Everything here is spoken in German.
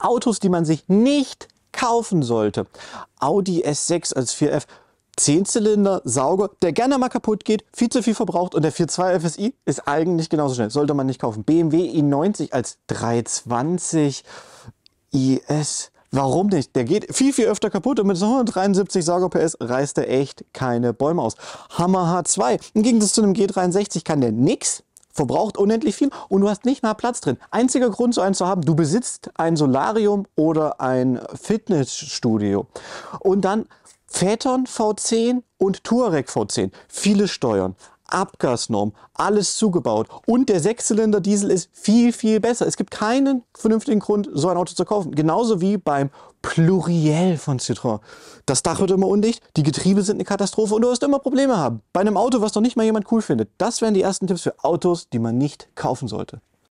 Autos, die man sich nicht kaufen sollte. Audi S6 als 4F. 10-Zylinder Sauger, der gerne mal kaputt geht, viel zu viel verbraucht und der 4.2 FSI ist eigentlich genauso schnell. Sollte man nicht kaufen. BMW i90 als 320 IS. Warum nicht? Der geht viel, viel öfter kaputt und mit 173 Sauger PS reißt er echt keine Bäume aus. Hammer H2. Im Gegensatz zu einem G63 kann der nix, verbraucht unendlich viel und du hast nicht mal Platz drin. Einziger Grund, so einen zu haben, du besitzt ein Solarium oder ein Fitnessstudio. Und dann Phaeton V10 und Touareg V10. Viele Steuern, Abgasnorm, alles zugebaut. Und der Sechszylinder Diesel ist viel, viel besser. Es gibt keinen vernünftigen Grund, so ein Auto zu kaufen. Genauso wie beim Pluriel von Citroën. Das Dach wird immer undicht, die Getriebe sind eine Katastrophe und du wirst immer Probleme haben. Bei einem Auto, was doch nicht mal jemand cool findet. Das wären die ersten Tipps für Autos, die man nicht kaufen sollte.